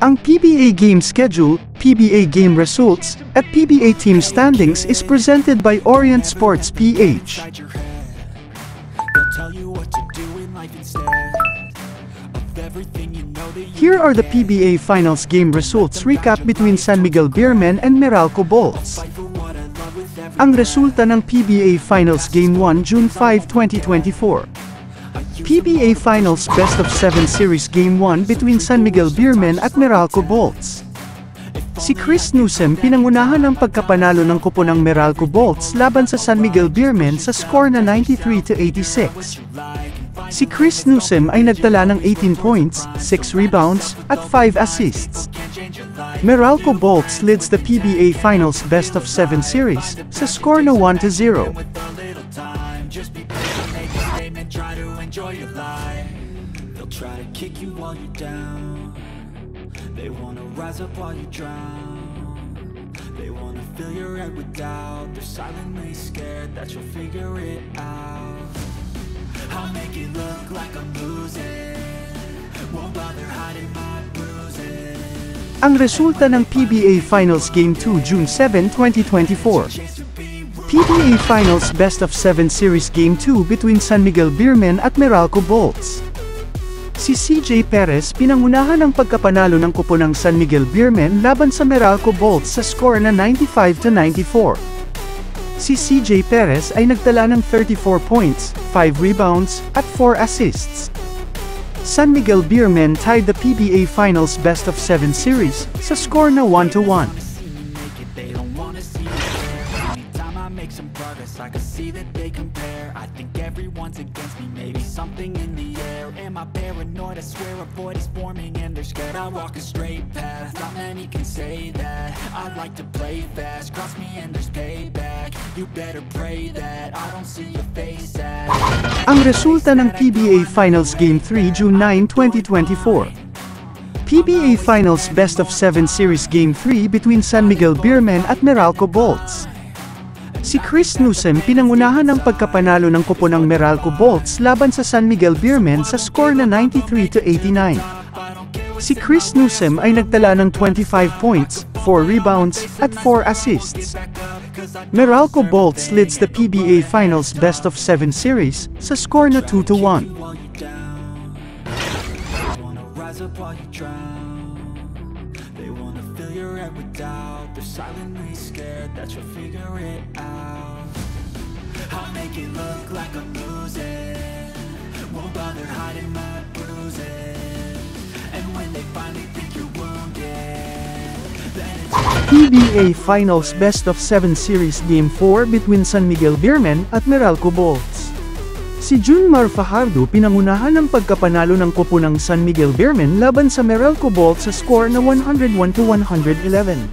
Ang PBA game schedule, PBA game results, at PBA team standings is presented by Orient Sports PH. Here are the PBA Finals game results recap between San Miguel Beermen and Meralco Bolts. Ang resulta ng PBA Finals Game 1 June 5, 2024. PBA Finals Best of 7 Series Game 1 between San Miguel Beermen at Meralco Bolts. Si Chris Newsom pinangunahan ng pagkapanalo ng kupo Meralco Bolts laban sa San Miguel Beermen sa score na 93 to 86. Si Chris Newsom ay nagtala ng 18 points, 6 rebounds, at 5 assists. Meralco Bolts leads the PBA Finals Best of 7 Series sa score na 1 to 0. with a little time Just be patient, make a statement, try to enjoy your life. They'll try to kick you while you're down. They wanna rise up while you drown. They wanna fill your head with doubt. They're silently scared that you'll figure it out. I'll make it look like I'm losing. Won't bother hiding my bruises. Ang resulta ng PBA Finals Game 2 June 7, 2024. PBA Finals Best of 7 Series Game 2 between San Miguel Beermen at Meralco Bolts. Si CJ Perez pinangunahan ng pagkapanalo ng kupo ng San Miguel Beermen laban sa Meralco Bolts sa score na 95 to 94. Si CJ Perez ay nagtala ng 34 points, 5 rebounds, at 4 assists. San Miguel Beermen tied the PBA Finals Best of 7 Series sa score na 1 to 1. see me make it, they don't wanna see me there Anytime I make some progress, I can see that they compare I think everyone's against me, maybe something in the air Am I paranoid? I swear a void is forming and they're scared I walk a straight path, not many can say that I like to play fast, cross me and there's payback You better pray that I don't see your face at Ang resulta ng PBA Finals Game 3 June 9, 2024. PBA Finals Best of 7 Series Game 3 between San Miguel Beermen at Meralco Bolts. Si Chris Newsom pinangunahan ng pagkapanalo ng kupo ng Meralco Bolts laban sa San Miguel Beermen sa score na 93 to 89. Si Chris Newsom ay nagtala ng 25 points, 4 rebounds, at 4 assists. Meralco Bolts leads the PBA Finals Best of 7 Series sa score na 2 They wanna fill your head with doubt. They're silently scared that you'll figure it out. I'll make it look like I'm losing. Won't bother hiding my bruises. And when they finally think you're wounded PBA Finals Best of 7 Series Game 4 between San Miguel Beermen at Meralco Bolts. Si Junmar Fajardo pinangunahan ng pagkapanalo ng kupo ng San Miguel Beermen laban sa Meralco Bolts sa score na 101 to 111.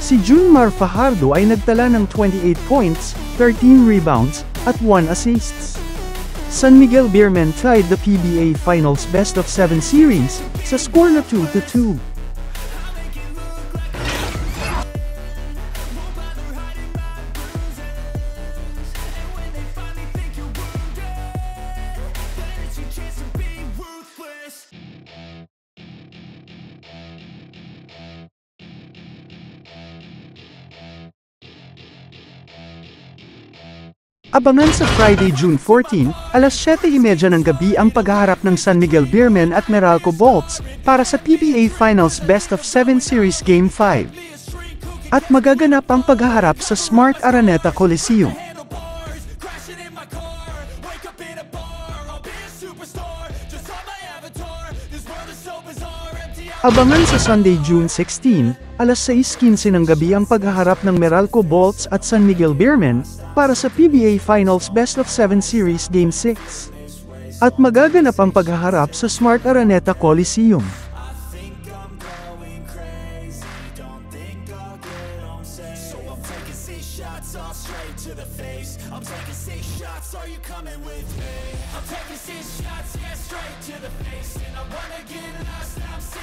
Si Junmar Fajardo ay nagtala ng 28 points, 13 rebounds, at 1 assists. San Miguel Beermen tied the PBA Finals Best of 7 Series sa score na 2 Abangan sa Friday, June 14, alas 7.30 ng gabi ang paghaharap ng San Miguel Beermen at Meralco Bolts para sa PBA Finals Best of 7 Series Game 5. At magaganap ang paghaharap sa Smart Araneta Coliseum. Abangan sa Sunday, June 16, alas 6.15 ng gabi ang paghaharap ng Meralco Bolts at San Miguel Beermen para sa PBA Finals Best of 7 Series Game 6. At magaganap ang paghaharap sa Smart Araneta Coliseum. I'm taking six shots, yeah, straight to the face And I wanna get lost, I'm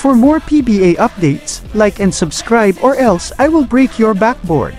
For more PBA updates, like and subscribe or else I will break your backboard.